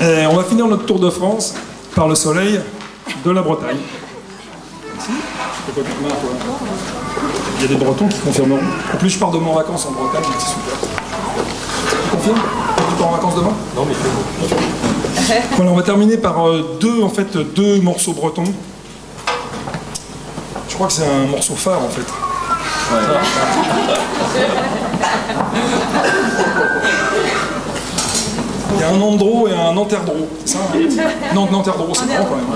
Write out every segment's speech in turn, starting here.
Et on va finir notre tour de France par le soleil de la Bretagne. Il y a des Bretons qui confirmeront. En plus, je pars de mon vacances en Bretagne, c'est super. Tu confirmes Tu pars en vacances demain? Non, mais c'est bon. Voilà, on va terminer par euh, deux, en fait, deux morceaux bretons. Je crois que c'est un morceau phare, en fait. Il un Andro et un Anterdro, c'est ça hein Non, Nanterdro, c'est grand quand même.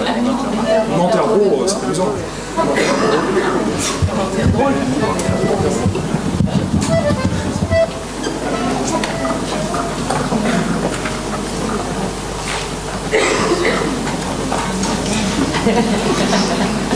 Nanterdro, euh, c'est amusant.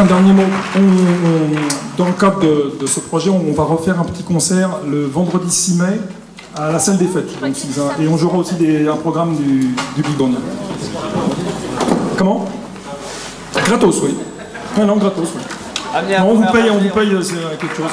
un dernier mot. dans le cadre de, ce projet, on va refaire un petit concert le vendredi 6 mai à la salle des fêtes. et on jouera aussi un programme du, du Big Band. Comment? Gratos, oui. Ah non, gratos, oui. on vous paye, on vous paye, c'est quelque chose.